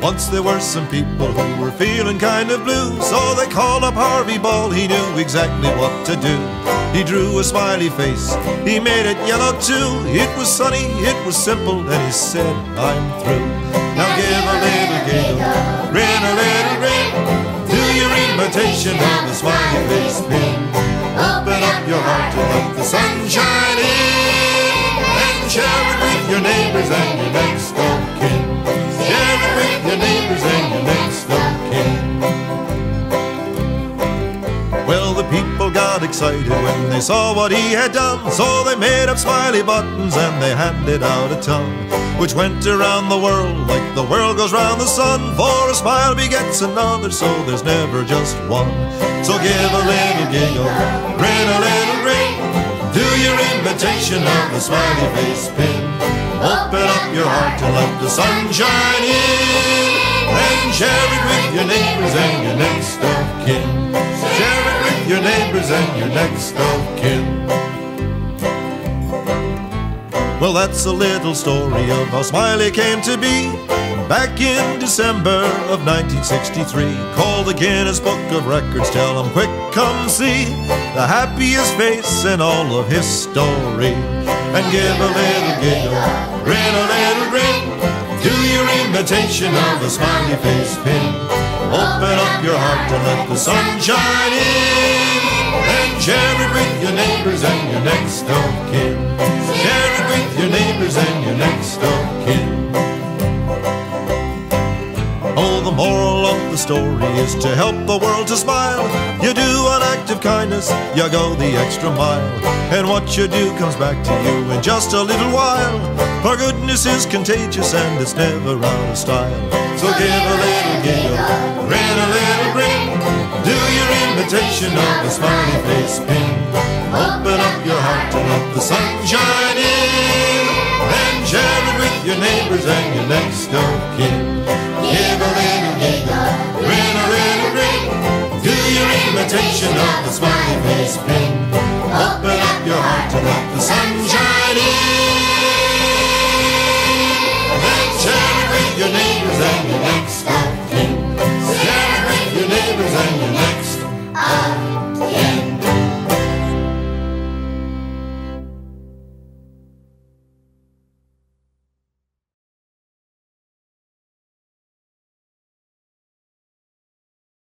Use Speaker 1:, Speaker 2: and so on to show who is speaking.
Speaker 1: there were some people who were feeling kind of blue. So they called up Harvey Ball, he knew exactly what to do. He drew a smiley face, he made it yellow too. It was sunny, it was simple, and he said, I'm through. Now give a little giggle, grin a little grin. Do your imitation of the smiley face pin. Open up your heart to let the sunshine in. And share it with your neighbors and your next of people got excited when they saw what he had done. So they made up smiley buttons and they handed out a ton, which went around the world like the world goes round the sun. For a smile begets another, so there's never just one. So give a little giggle, grin a little grin. Do your imitation of the smiley face pin. Open up your heart and let the sun shine in. And share it with your neighbors and your next of kin. Neighbors and your next of kin. Well, that's a little story of how Smiley came to be. Back in December of 1963, call the Guinness Book of Records, tell 'em quick, come see the happiest face in all of history. And give a little giggle, grin a little grin, do your imitation of a smiley face pin. Open up your heart and let the sun shine in. And share it with your neighbors and your next of kin. Share it with your neighbors and your next of kin. Oh, the moral of the story is to help the world to smile. You do an act of kindness, you go the extra mile. And what you do comes back to you in just a little while. For goodness is contagious and it's never out of style. So give a little giggle, imitation of the smiley face pin. Open up your heart and let the sun shine in. And share it with your neighbors and your next of kin. Give a little giggle, grin a little grin. Do your imitation of the smiley face pin. Open up your heart and let the sun